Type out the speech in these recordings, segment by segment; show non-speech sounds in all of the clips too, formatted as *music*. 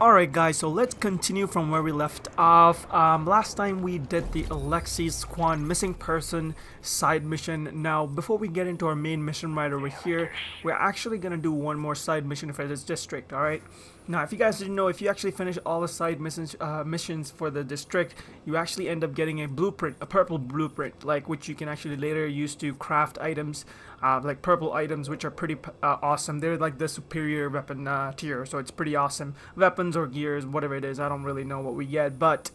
Alright guys, so let's continue from where we left off. Um, last time we did the Alexis Kwan missing person side mission. Now, before we get into our main mission right over here, we're actually going to do one more side mission for this district, alright? Now, if you guys didn't know, if you actually finish all the side missions, uh, missions for the district, you actually end up getting a blueprint, a purple blueprint, like which you can actually later use to craft items, uh, like purple items, which are pretty uh, awesome. They're like the superior weapon uh, tier, so it's pretty awesome. Weapons or gears, whatever it is, I don't really know what we get, but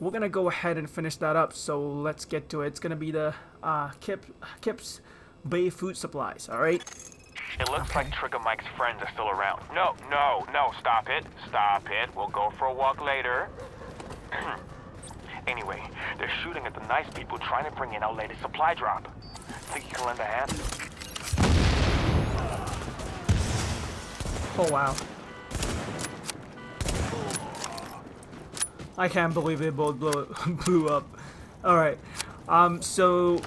we're gonna go ahead and finish that up. So let's get to it. It's gonna be the uh, Kip, Kips Bay Food Supplies. All right. It looks like Trigger Mike's friends are still around. No, no, no, stop it. Stop it. We'll go for a walk later. *clears throat* anyway, they're shooting at the nice people trying to bring in our latest supply drop. Think you can lend a hand? Oh wow. I can't believe they both blew, *laughs* blew up. Alright, um, so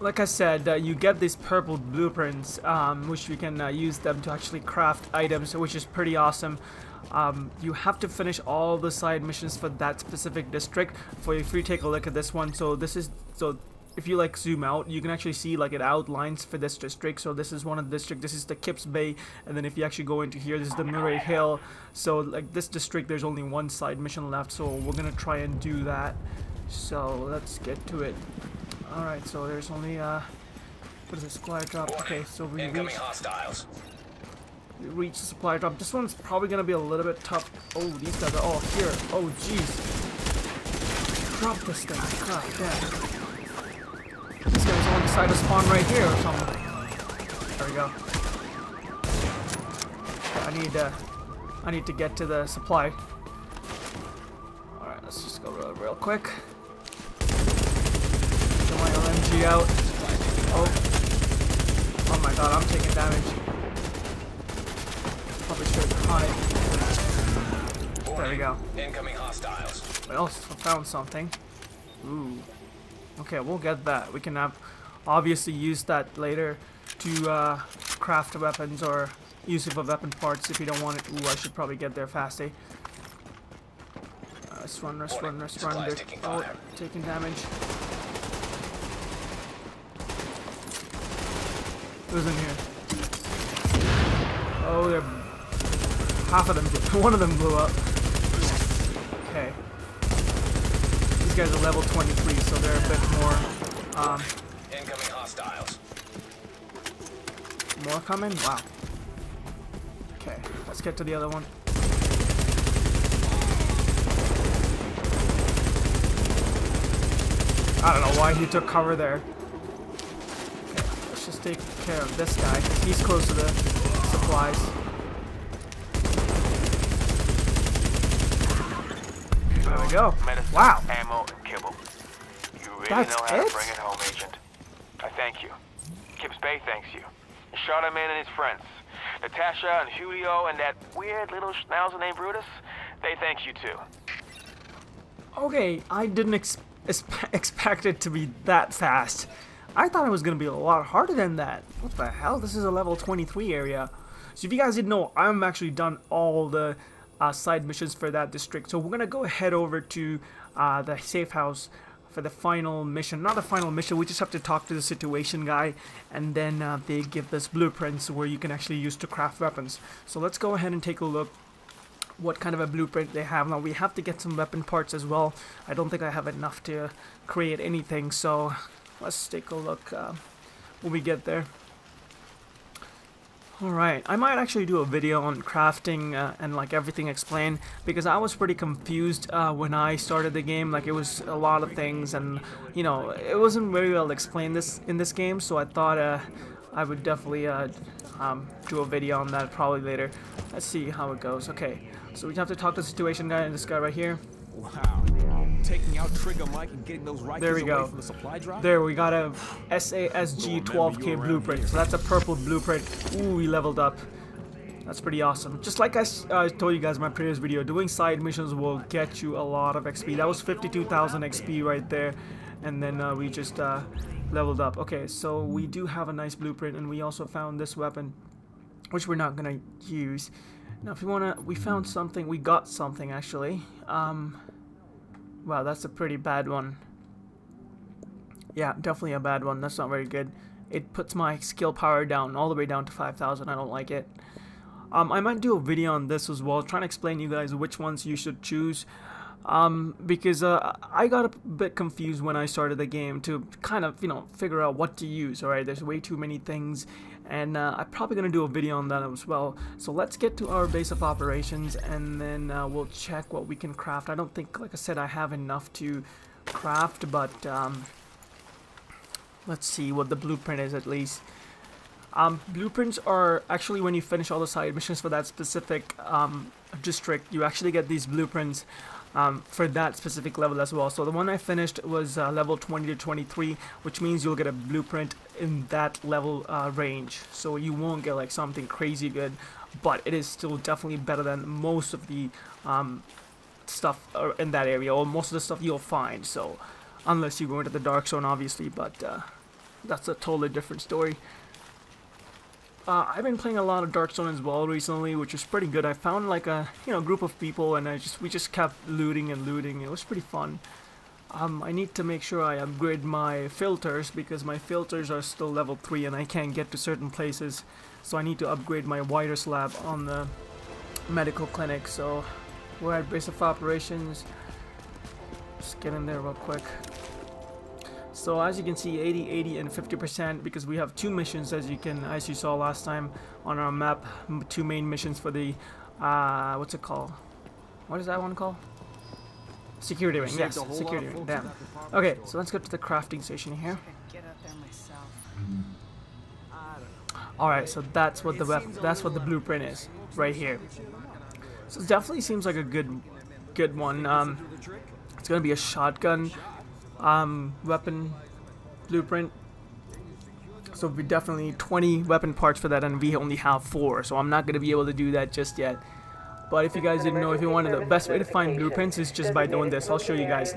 like I said, uh, you get these purple blueprints, um, which you can uh, use them to actually craft items, which is pretty awesome. Um, you have to finish all the side missions for that specific district. For if you take a look at this one, so this is so if you like zoom out, you can actually see like it outlines for this district. So this is one of the district. This is the Kips Bay, and then if you actually go into here, this is the Murray Hill. So like this district, there's only one side mission left. So we're gonna try and do that. So let's get to it. Alright, so there's only, uh, what is it, supply drop? Okay, so we reach, hostiles. we reach the supply drop. This one's probably gonna be a little bit tough. Oh, these guys are all here. Oh, jeez. Drop this thing. God damn. This guy's on the side of spawn right here or something. There we go. I need, uh, I need to get to the supply. Alright, let's just go real, real quick my LMG out. Oh. Oh my god, I'm taking damage. Probably should hide. There we go. Incoming hostiles. We also found something. Ooh. Okay, we'll get that. We can have obviously use that later to uh, craft weapons or use it for weapon parts if you don't want it. Ooh, I should probably get there fast, eh? Uh, let's run, let's run, let's run. They're, oh, taking damage. Who's in here? Oh, they're half of them. *laughs* One of them blew up. Okay. These guys are level 23, so they're a bit more. Um, Incoming hostiles. More coming? Wow. Okay, let's get to the other one. I don't know why he took cover there just take care of this guy. because He's close to the supplies. There we go. Medicine, wow. Ammo and kibble. You really That's know how it? to bring it home, Agent. I thank you. Kips Bay thanks you. Shot a man and his friends. Natasha and Julio and that weird little schnauzer named Brutus, they thank you too. Okay, I didn't ex *laughs* expect it to be that fast. I thought it was going to be a lot harder than that. What the hell? This is a level 23 area. So if you guys didn't know, I'm actually done all the uh, side missions for that district. So we're going to go head over to uh, the safe house for the final mission. Not the final mission, we just have to talk to the situation guy and then uh, they give us blueprints where you can actually use to craft weapons. So let's go ahead and take a look what kind of a blueprint they have. Now we have to get some weapon parts as well. I don't think I have enough to create anything, so Let's take a look uh, when we get there. Alright, I might actually do a video on crafting uh, and like everything explained because I was pretty confused uh, when I started the game like it was a lot of things and you know it wasn't very well explained this in this game so I thought uh, I would definitely uh, um, do a video on that probably later. Let's see how it goes. Okay, so we have to talk to the situation guy and this guy right here. Wow taking out Trigger Mike and getting those rifles there we go. from the supply drop? There we got a SASG 12K blueprint. So that's a purple blueprint. Ooh, we leveled up. That's pretty awesome. Just like I uh, told you guys in my previous video, doing side missions will get you a lot of XP. That was 52,000 XP right there. And then uh, we just uh, leveled up. Okay, so we do have a nice blueprint and we also found this weapon, which we're not going to use. Now, if you wanna, we found something. We got something actually. Um, wow, that's a pretty bad one. Yeah, definitely a bad one. That's not very good. It puts my skill power down all the way down to 5,000. I don't like it. Um, I might do a video on this as well, trying to explain to you guys which ones you should choose. Um, because uh, I got a bit confused when I started the game to kind of, you know, figure out what to use, alright? There's way too many things, and uh, I'm probably to do a video on that as well. So let's get to our base of operations, and then uh, we'll check what we can craft. I don't think, like I said, I have enough to craft, but um, let's see what the blueprint is at least. Um, blueprints are actually when you finish all the side missions for that specific um, district, you actually get these blueprints um, for that specific level as well. So the one I finished was uh, level 20 to 23, which means you'll get a blueprint in that level uh, range. So you won't get like something crazy good, but it is still definitely better than most of the um, stuff uh, in that area, or most of the stuff you'll find. So unless you go into the dark zone, obviously, but uh, that's a totally different story. Uh, I've been playing a lot of Dark Zone as well recently, which is pretty good. I found like a you know group of people, and I just we just kept looting and looting. It was pretty fun. Um, I need to make sure I upgrade my filters because my filters are still level 3 and I can't get to certain places. So I need to upgrade my virus lab on the medical clinic. So we're at base of operations. Just get in there real quick. So as you can see 80, 80 and 50% because we have two missions as you can as you saw last time on our map two main missions for the uh, what's it called? What is that one called? Security ring yes security ring damn. okay so let's go to the crafting station here. Alright so that's what the that's what the blueprint is right here. So it definitely seems like a good good one. Um, it's gonna be a shotgun um, weapon blueprint. So we definitely need 20 weapon parts for that and we only have 4 so I'm not going to be able to do that just yet. But if you guys didn't know, if you wanted the best way to find blueprints is just by doing this. I'll show you guys.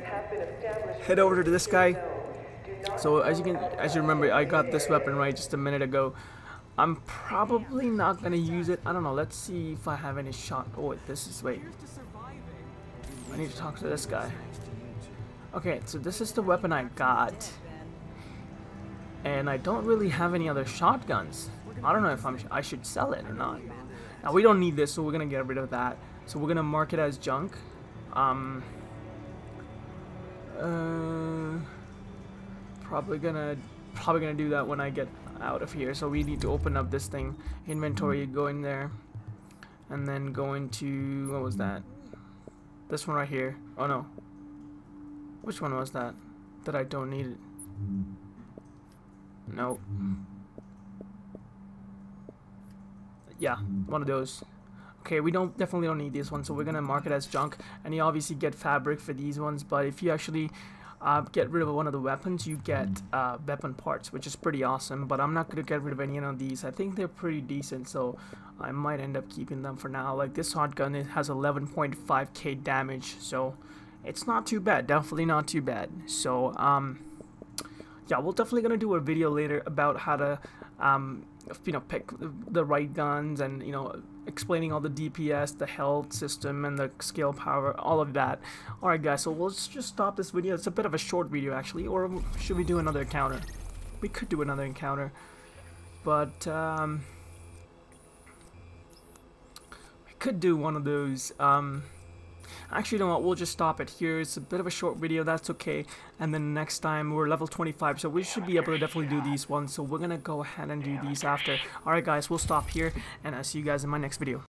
Head over to this guy. So as you can, as you remember, I got this weapon right just a minute ago. I'm probably not gonna use it. I don't know. Let's see if I have any shot. Oh wait, this is wait. I need to talk to this guy. Okay, so this is the weapon I got. And I don't really have any other shotguns. I don't know if I'm I should sell it or not. Now we don't need this, so we're gonna get rid of that. So we're gonna mark it as junk. Um, uh, probably gonna probably gonna do that when I get out of here. So we need to open up this thing, inventory, go in there, and then go into what was that? This one right here. Oh no, which one was that? That I don't need it. Nope. Yeah, one of those. Okay, we don't definitely don't need this one, so we're gonna mark it as junk. And you obviously get fabric for these ones, but if you actually uh, get rid of one of the weapons, you get uh, weapon parts, which is pretty awesome. But I'm not gonna get rid of any of these. I think they're pretty decent, so I might end up keeping them for now. Like this shotgun, it has 11.5k damage, so it's not too bad definitely not too bad. So um yeah we're definitely gonna do a video later about how to um you know pick the right guns and you know explaining all the DPS the health system and the skill power all of that. Alright guys so let's just stop this video. It's a bit of a short video actually or should we do another encounter? We could do another encounter but um we could do one of those um Actually, you know what, we'll just stop it here. It's a bit of a short video, that's okay. And then next time, we're level 25, so we should be able to definitely do these ones. So we're gonna go ahead and do these after. Alright guys, we'll stop here, and I'll see you guys in my next video.